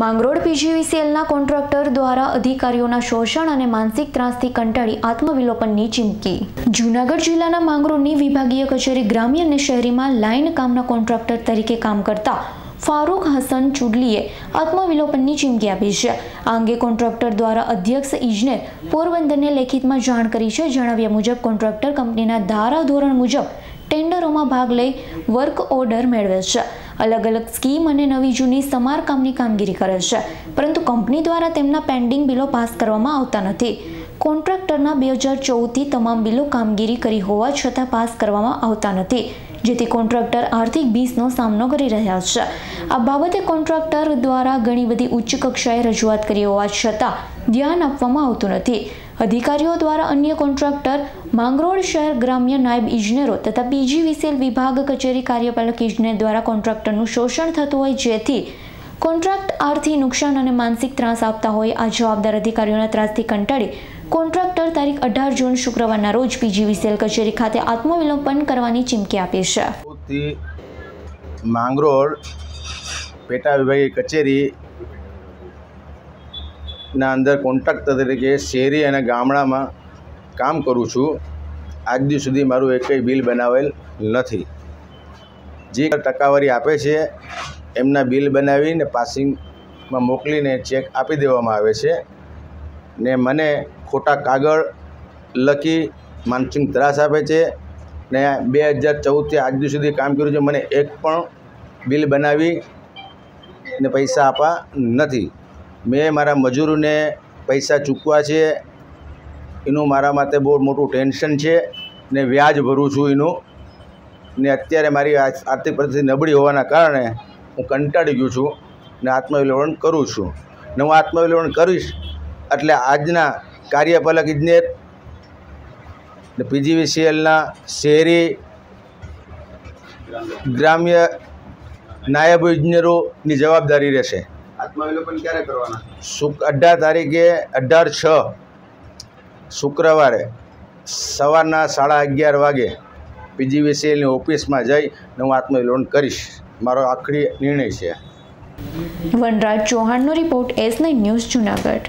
Mangrol પીજીવીસીએલના contractor દ્વારા અધિકારીઓના શોષણ અને માનસિક ત્રાસથી કંટાળી આત્મવિલોપનની ચીમકી. જૂનાગઢ જિલ્લાના માંગરોળની વિભાગીય કચેરી ગ્રામ્ય અને શહેરીમાં લાઇન કામના કોન્ટ્રાક્ટર તરીકે કામ કરતા ફારૂક હસન ચુડલીએ આત્મવિલોપનની ચીમકી આપી છે. આ અંગે કોન્ટ્રાક્ટર દ્વારા અધ્યક્ષ ઇજનેર પોરબંદરને લેખિતમાં જાણ કરી છે. જણાવ્યા મુજબ, કોન્ટ્રાક્ટર કંપનીના ધારા ધોરણ મુજબ ટેન્ડરોમાં ભાગ લઈ વર્ક ઓર્ડર મેળવે છે. અલગ અલગ સ્કીમ અને નવી જૂની સમારકામની કામગીરી કરે છે. પરંતુ કંપની દ્વારા તેમના પેન્ડિંગ બિલો પાસ કરવામાં આવતા નથી. કોન્ટ્રાક્ટરના બે હજાર ચૌદથી તમામ બિલો કામગીરી કરી હોવા છતાં પાસ કરવામાં આવતા નથી. જેથી કોન્ટ્રાક્ટર આર્થિક બીસનો સામનો કરી રહ્યા છે. આ બાબતે કોન્ટ્રાક્ટર દ્વારા ઘણી બધી ઉચ્ચ કક્ષાએ રજૂઆત કરી હોવા છતાં ધ્યાન આપવામાં આવતું નથી. અધિકારીઓ દ્વારા અન્ય કોન્ટ્રાક્ટર માંગરોળ શહેર ગ્રામ્ય નાયબ ઇજનેરો તથા પીજીવીસીએલ વિભાગ કચેરી કાર્યપાલક ઇજનેર દ્વારા કોન્ટ્રાક્ટરનું શોષણ થતું હોય જેથી કોન્ટ્રાક્ટ આર્થિક નુકસાન અને માનસિક ત્રાસ આપતા હોય, આ જવાબદાર અધિકારીઓના ત્રાસથી કંટાળી કોન્ટ્રાક્ટર તારીખ અઢાર જૂન શુક્રવારના રોજ પીજીવીસીએલ કચેરી ખાતે આત્મવિલોપન કરવાની ચીમકી આપી છે. માંગરોળ પેટા વિભાગીય કચેરી ના અંદર કોન્ટ્રાક્ટર તરીકે શહેરી અને ગામડામાં કામ કરું છું. આજ સુધી મારું એકય બિલ બનાવેલ નથી. જે ટકાવારી આપે છે, એમના બિલ બનાવીને પાસિંગમાં મોકલીને ચેક આપી દેવામાં આવે છે. ને મને ખોટા કાગળ લખી માનસિંગ ત્રાસ આપે છે. ને બે હજાર ચૌદથી આજ સુધી કામ કર્યું છે, મને એક પણ બિલ બનાવી ને પૈસા આપવા નથી. મેં મારા મજૂરોને પૈસા ચૂકવા છે. એનું મારા માટે બહુ મોટું ટેન્શન છે ને વ્યાજ ભરું છું એનું. ને અત્યારે મારી આર્થિક પરિસ્થિતિ નબળી હોવાના કારણે હું કંટાળી ગયો છું ને આત્મવિલોપન કરું છું. ને હું આત્મવિલોપન કરીશ એટલે આજના કાર્યપાલક ઇજનેર ને પીજીવીસીએલના શહેરી ગ્રામ્ય નાયબ ઇજનેરોની જવાબદારી રહેશે. આત્માવિલોપન ક્યારે કરવાના? શુક અઢાર તારીખે અઢાર છ શુક્રવારે સવારના સાડા અગિયાર વાગે પીજીવીસીએલની ઓફિસમાં જઈ ને હું આત્મવિલોપન કરીશ. મારો આખરી નિર્ણય છે. Vanraj ચૌહાણનો report S nine news Junagadh.